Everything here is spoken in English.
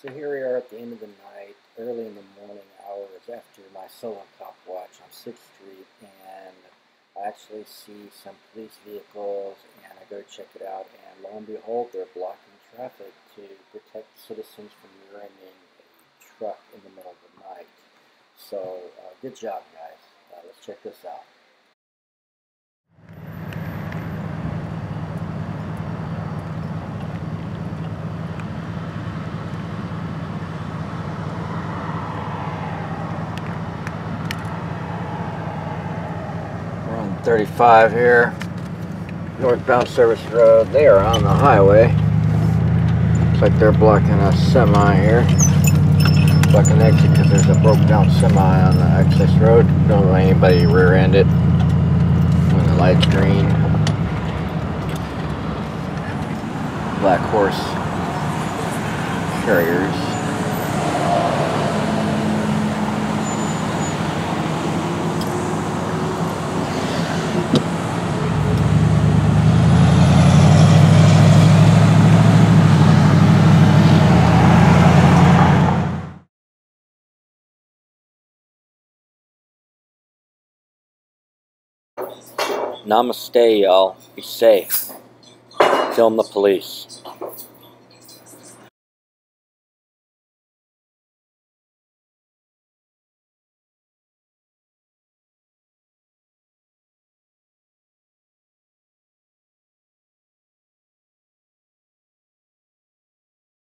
So here we are at the end of the night, early in the morning hours after my solo cop watch on 6th Street, and I actually see some police vehicles, and I go check it out, and lo and behold, they're blocking traffic to protect citizens from rear-ending a truck in the middle of the night. So, uh, good job, guys. Uh, let's check this out. 35 here, northbound service road. They are on the highway. Looks like they're blocking a semi here. Blocking exit because there's a broke down semi on the access road. Don't let anybody rear end it when the light's green. Black horse carriers. Namaste, y'all. Be safe. Film the police.